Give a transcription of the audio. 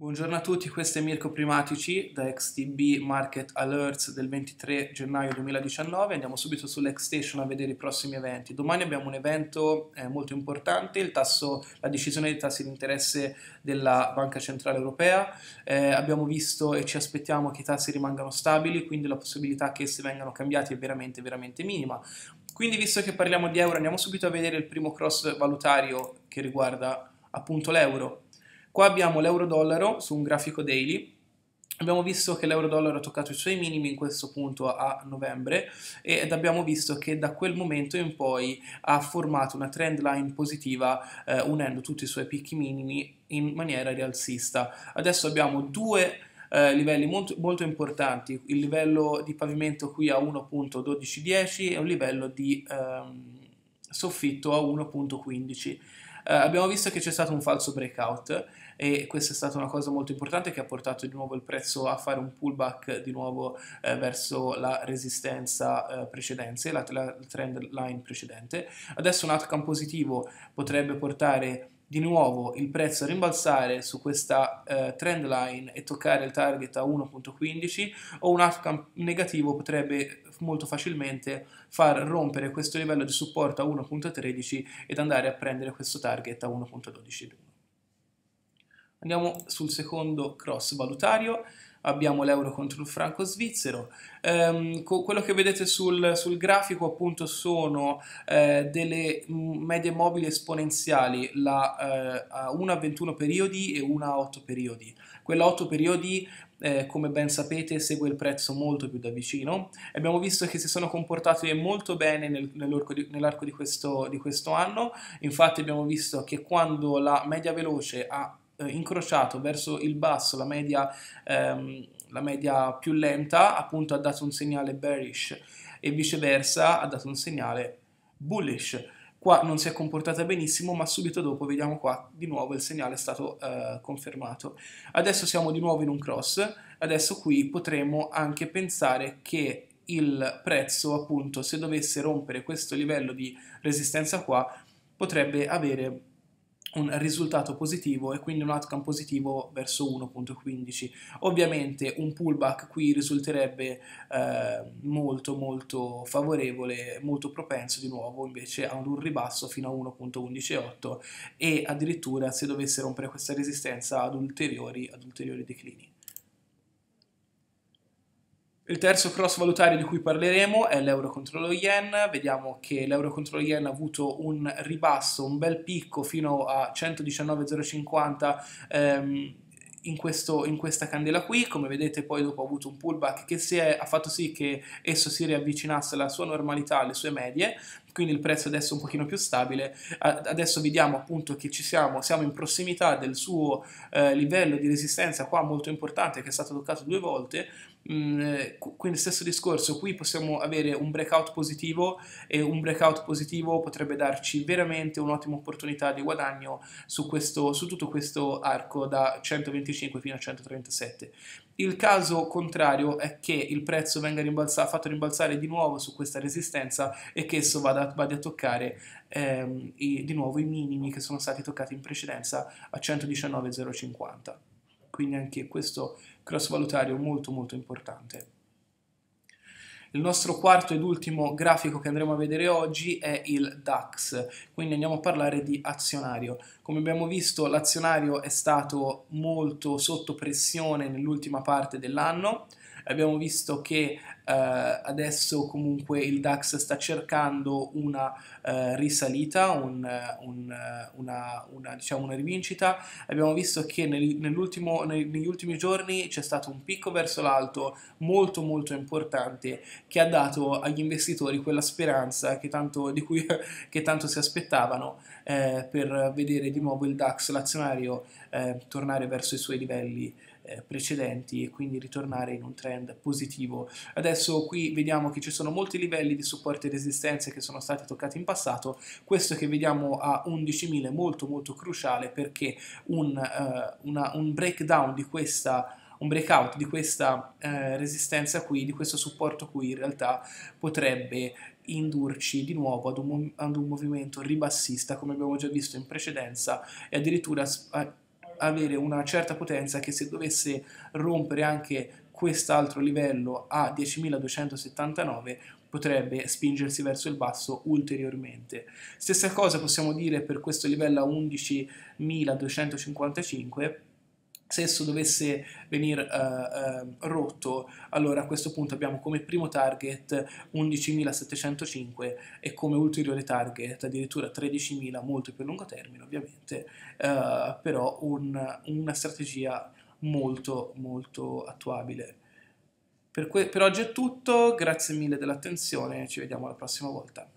Buongiorno a tutti, questo è Mirko Primatici da XTB Market Alerts del 23 gennaio 2019. Andiamo subito sull'Xstation a vedere i prossimi eventi. Domani abbiamo un evento eh, molto importante, tasso, la decisione dei tassi di interesse della Banca Centrale Europea. Eh, abbiamo visto e ci aspettiamo che i tassi rimangano stabili, quindi la possibilità che essi vengano cambiati è veramente, veramente minima. Quindi visto che parliamo di euro, andiamo subito a vedere il primo cross valutario che riguarda appunto l'euro. Qua abbiamo l'euro-dollaro su un grafico daily. Abbiamo visto che l'euro-dollaro ha toccato i suoi minimi in questo punto a novembre ed abbiamo visto che da quel momento in poi ha formato una trend line positiva eh, unendo tutti i suoi picchi minimi in maniera rialzista. Adesso abbiamo due eh, livelli molto, molto, importanti, il livello di pavimento qui a 1.1210 e un livello di ehm, soffitto a 1.15. Eh, abbiamo visto che c'è stato un falso breakout e questa è stata una cosa molto importante che ha portato di nuovo il prezzo a fare un pullback di nuovo eh, verso la resistenza eh, precedente, la, la trend line precedente. Adesso un outcome positivo potrebbe portare di nuovo il prezzo rimbalzare su questa uh, trend line e toccare il target a 1.15 o un outcome negativo potrebbe molto facilmente far rompere questo livello di supporto a 1.13 ed andare a prendere questo target a 1.12. Andiamo sul secondo cross valutario abbiamo l'euro contro il franco svizzero. Um, quello che vedete sul, sul grafico appunto sono eh, delle medie mobili esponenziali, la, eh, una a 21 periodi e una a 8 periodi. Quella a 8 periodi eh, come ben sapete segue il prezzo molto più da vicino. Abbiamo visto che si sono comportate molto bene nel, nell'arco, di, nell'arco di, questo, di questo anno, infatti abbiamo visto che quando la media veloce ha eh, incrociato verso il basso la media, ehm, la media più lenta, appunto ha dato un segnale bearish e viceversa ha dato un segnale bullish. Qua non si è comportata benissimo, ma subito dopo vediamo qua di nuovo il segnale è stato eh, confermato. Adesso siamo di nuovo in un cross, adesso qui potremo anche pensare che il prezzo, appunto, se dovesse rompere questo livello di resistenza qua, potrebbe avere un risultato positivo e quindi un outcome positivo verso 1.15. Ovviamente un pullback qui risulterebbe eh, molto molto favorevole, molto propenso di nuovo invece a un ribasso fino a 1.118 e addirittura se dovesse rompere questa resistenza ad ulteriori, ad ulteriori declini. Il terzo cross valutario di cui parleremo è l'euro contro lo yen. Vediamo che l'euro contro lo yen ha avuto un ribasso, un bel picco fino a 119,050 ehm, in, questo, in, questa candela qui. Come vedete poi dopo ha avuto un pullback che è, ha fatto sì che esso si riavvicinasse alla sua normalità, alle sue medie, quindi il prezzo adesso è un pochino più stabile. Adesso vediamo appunto che ci siamo, siamo in prossimità del suo eh, livello di resistenza qua molto importante che è stato toccato due volte, Mm, eh, quindi stesso discorso, qui possiamo avere un breakout positivo e un breakout positivo potrebbe darci veramente un'ottima opportunità di guadagno su, questo, su tutto questo arco da 125 fino a 137. Il caso contrario è che il prezzo venga rimbalzato, fatto rimbalzare di nuovo su questa resistenza e che esso vada, vada a toccare ehm, i, di nuovo i minimi che sono stati toccati in precedenza a 119,050 quindi anche questo cross valutario molto molto importante. Il nostro quarto ed ultimo grafico che andremo a vedere oggi è il DAX, quindi andiamo a parlare di azionario. Come abbiamo visto l'azionario è stato molto sotto pressione nell'ultima parte dell'anno, abbiamo visto che eh, adesso comunque il DAX sta cercando una eh, risalita, un, un, una, una, diciamo una, rivincita. Abbiamo visto che nel, negli ultimi giorni c'è stato un picco verso l'alto molto molto importante che ha dato agli investitori quella speranza che tanto, di cui che tanto si aspettavano eh, per vedere di nuovo il DAX, l'azionario, eh, tornare verso i suoi livelli eh, precedenti e quindi ritornare in un trend positivo. Adesso qui vediamo che ci sono molti livelli di supporto e resistenze che sono stati toccati in passato, questo che vediamo a 11.000 è molto molto cruciale perché un, uh, una, un breakdown di questa un breakout di questa eh, resistenza qui, di questo supporto qui, in realtà potrebbe indurci di nuovo ad un, ad un movimento ribassista, come abbiamo già visto in precedenza, e addirittura avere una certa potenza che se dovesse rompere anche quest'altro livello a 10.279 potrebbe spingersi verso il basso ulteriormente. Stessa cosa possiamo dire per questo livello a 11.255 se esso dovesse venire uh, uh, rotto, allora a questo punto abbiamo come primo target 11.705 e come ulteriore target addirittura 13.000, molto più a lungo termine ovviamente, uh, però un, una strategia molto molto attuabile. Per, per oggi è tutto, grazie mille dell'attenzione, ci vediamo la prossima volta.